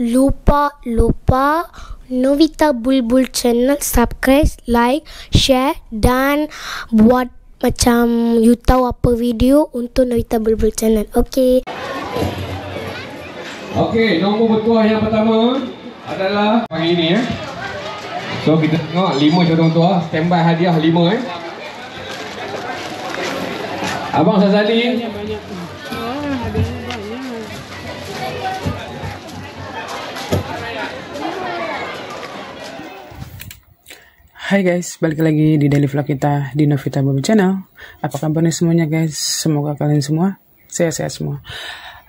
lupa lupa Novita Bulbul channel subscribe, like, share dan buat macam you tahu apa video untuk Novita Bulbul channel. Okay. Okey, nombor bertuah yang pertama adalah pagi ini ya. So kita tengok lima contoh tuah, standby hadiah lima eh. Abang Sazali. Hai guys, balik lagi di daily vlog kita di Novita Baby Channel. Apa kabarnya semuanya guys? Semoga kalian semua sehat-sehat semua.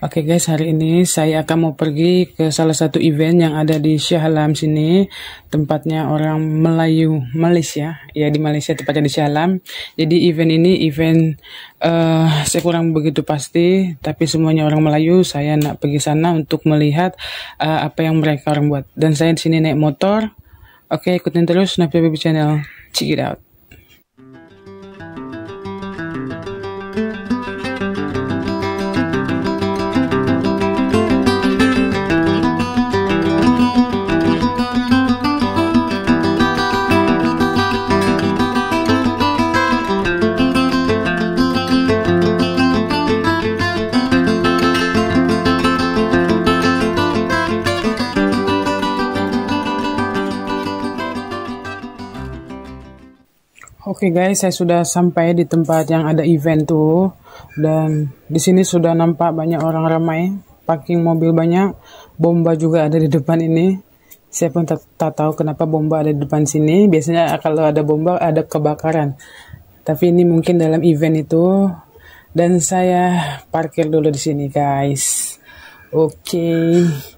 Oke okay guys, hari ini saya akan mau pergi ke salah satu event yang ada di Shah Alam sini. Tempatnya orang Melayu Malaysia. Ya di Malaysia tepatnya di Shah Alam. Jadi event ini event uh, saya kurang begitu pasti, tapi semuanya orang Melayu. Saya nak pergi sana untuk melihat uh, apa yang mereka orang buat. Dan saya di sini naik motor Oke, ikutin terus Nabi Baby Channel. Check it out. Oke okay guys, saya sudah sampai di tempat yang ada event tuh dan di sini sudah nampak banyak orang ramai, parking mobil banyak, bomba juga ada di depan ini. Saya pun tak, tak tahu kenapa bomba ada di depan sini. Biasanya kalau ada bomba ada kebakaran. Tapi ini mungkin dalam event itu dan saya parkir dulu di sini guys. Oke. Okay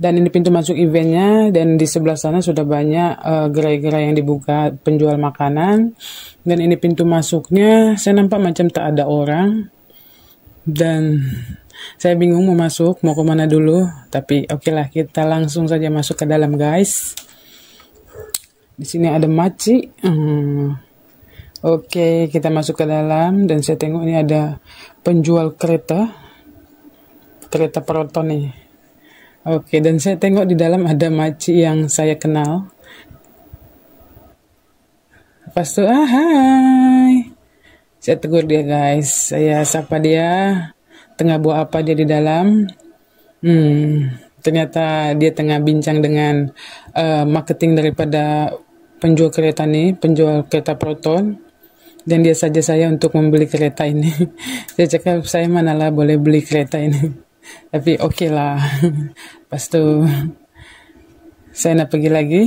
dan ini pintu masuk eventnya dan di sebelah sana sudah banyak uh, gerai-gerai yang dibuka penjual makanan. Dan ini pintu masuknya saya nampak macam tak ada orang. Dan saya bingung mau masuk mau ke mana dulu. Tapi oke okay lah kita langsung saja masuk ke dalam guys. Di sini ada maci. Hmm. oke okay, kita masuk ke dalam dan saya tengok ini ada penjual kereta. Kereta proton nih Oke, dan saya tengok di dalam ada maci yang saya kenal. Lepas itu, ah hai. Saya tegur dia guys, saya sapa dia, tengah buat apa dia di dalam. Hmm, ternyata dia tengah bincang dengan uh, marketing daripada penjual kereta ini, penjual kereta Proton. Dan dia saja saya untuk membeli kereta ini. saya cakap, saya manalah boleh beli kereta ini tapi oke lah. Pas tu saya nak pergi lagi.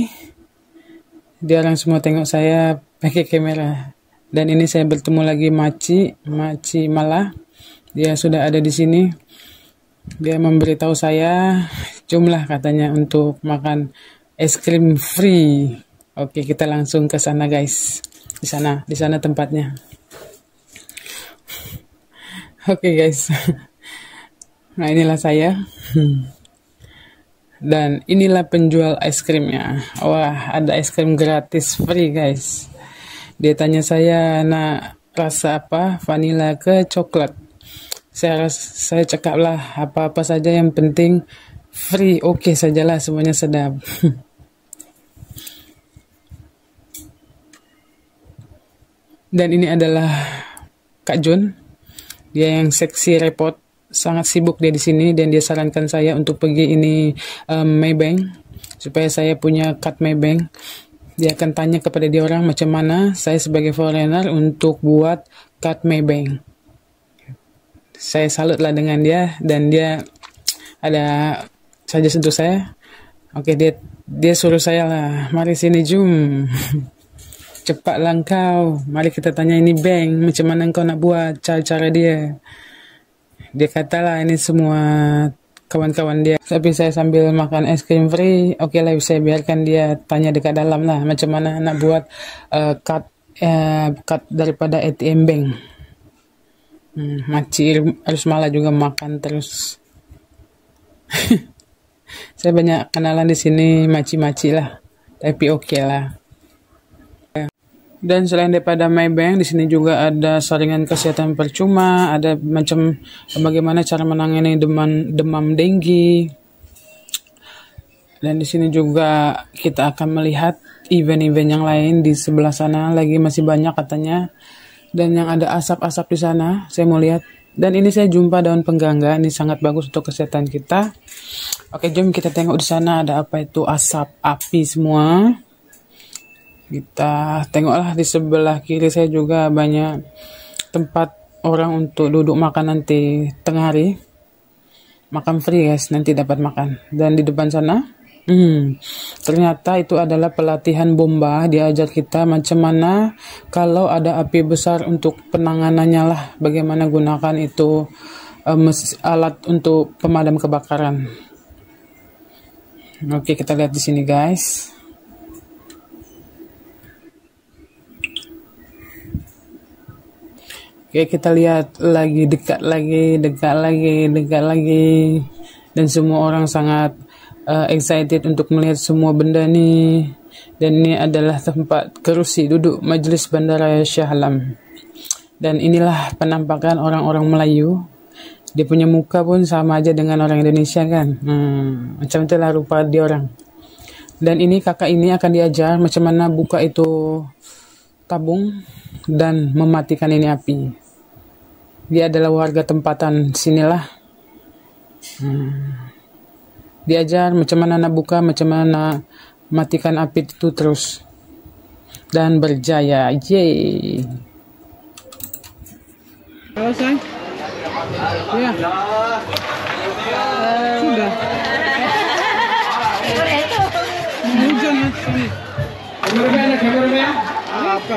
Dia orang semua tengok saya pakai kamera. Dan ini saya bertemu lagi Maci Maci Malah. Dia sudah ada di sini. Dia memberitahu saya jumlah katanya untuk makan es krim free. Oke kita langsung ke sana guys. Di sana di sana tempatnya. Oke guys Nah inilah saya. Hmm. Dan inilah penjual es krimnya. Wah ada es krim gratis free guys. Dia tanya saya nak rasa apa vanilla ke coklat. Saya saya cakap lah apa-apa saja yang penting free oke okay sajalah semuanya sedap. Dan ini adalah Kak Jun. Dia yang seksi repot sangat sibuk dia di sini dan dia sarankan saya untuk pergi ini um, Maybank supaya saya punya card Maybank. Dia akan tanya kepada dia orang macam mana saya sebagai foreigner untuk buat card Maybank. Saya salut lah dengan dia dan dia ada saja sentuh saya. Oke dia dia suruh saya lah mari sini jum. Cepatlah kau. Mari kita tanya ini bank macam mana kau nak buat cara-cara dia dia kata lah ini semua kawan-kawan dia. Tapi saya sambil makan es krim free oke okay lah saya biarkan dia tanya dekat dalam lah macam mana nak buat uh, cut uh, cut daripada ATM bank. Hmm, macir harus malah juga makan terus. Saya banyak kenalan di sini maci-maci lah. Tapi oke okay lah Dan selain daripada Maybank, di sini juga ada saringan kesehatan percuma, ada macam bagaimana cara menangani demam demam denggi. Dan di sini juga kita akan melihat event-event yang lain di sebelah sana lagi masih banyak katanya. Dan yang ada asap-asap di sana, saya mau lihat. Dan ini saya jumpa daun penggangga, ini sangat bagus untuk kesehatan kita. Oke, jom kita tengok di sana ada apa itu asap api semua. Kita tengoklah di sebelah kiri saya juga banyak tempat orang untuk duduk makan nanti tengah hari. Makan free guys, nanti dapat makan. Dan di depan sana, hmm, ternyata itu adalah pelatihan bomba. Diajar kita macam mana kalau ada api besar untuk penanganannya lah. Bagaimana gunakan itu um, alat untuk pemadam kebakaran. Oke, kita lihat di sini guys. Oke, kita lihat lagi dekat lagi, dekat lagi, dekat lagi. Dan semua orang sangat uh, excited untuk melihat semua benda ni. Dan ini adalah tempat kerusi duduk Majlis Bandara Shah Alam. Dan inilah penampakan orang-orang Melayu. Dia punya muka pun sama aja dengan orang Indonesia kan. Hmm, macam itulah rupa dia orang. Dan ini kakak ini akan diajar macam mana buka itu tabung dan mematikan ini api dia adalah warga tempatan sinilah. Hmm. diajar macam mana nak buka macam mana matikan api itu terus. Dan berjaya. Yeay. Halo sayang ya. Sudah. Hujan Kameraman, kameraman. Apa?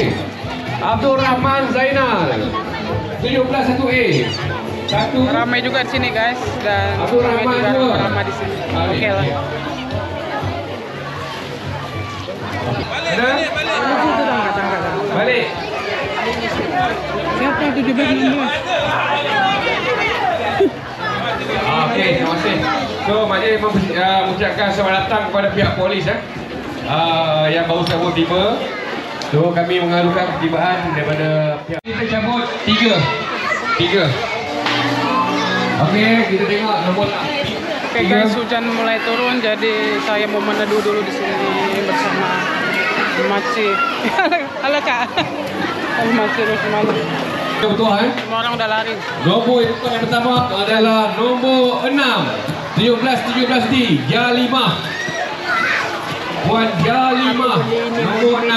171A. Abdul Rahman Zainal. 171A. Satu. ramai juga di sini guys dan Abdul ramai Rahman juga dua. ramai di sini Balik. oke lah Ada? Balik. siapa 17 16 Ah, Okey, terima kasih. So, Majlis uh, mengucapkan selamat datang kepada pihak polis eh, uh, yang baru saja tiba. So kami mengalukan pertibaan daripada pihak Kita cabut tiga. Tiga. Okey kita tengok nombor Okey guys hujan mulai turun jadi saya mau menedu dulu di sini bersama Maci Halo kak Halo Makcik dulu semalam Kebetulan Semua orang eh? dah lari. Nombor itu yang pertama adalah nombor enam. 17-17D Yalimah Buat Jalimah Nomor 6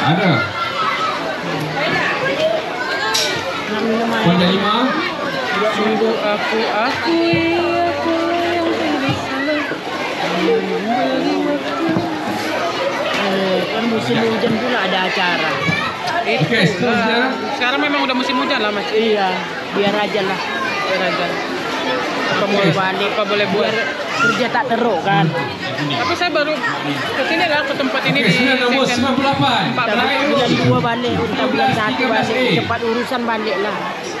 Ada Buat Jalimah Sungguh aku aku Aku yang tidak salah Kan musim hujan pula ada acara Oke, okay, seterusnya. Sekarang memang udah musim hujan lah, Mas. Iya, biar aja lah. Biar aja. Apa okay. boleh? Apa boleh buat? Biar kerja tak teruk kan. Tapi saya baru ke sini lah ke tempat ini di section 98 Empat Tapi Terakhir bulan dulu. dua balik, kita bulan satu 13 balik. A. Cepat urusan balik lah.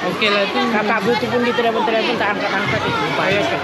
Oke lah itu. Kakak butuh pun di telepon-telepon tak angkat-angkat itu. Bayar kan.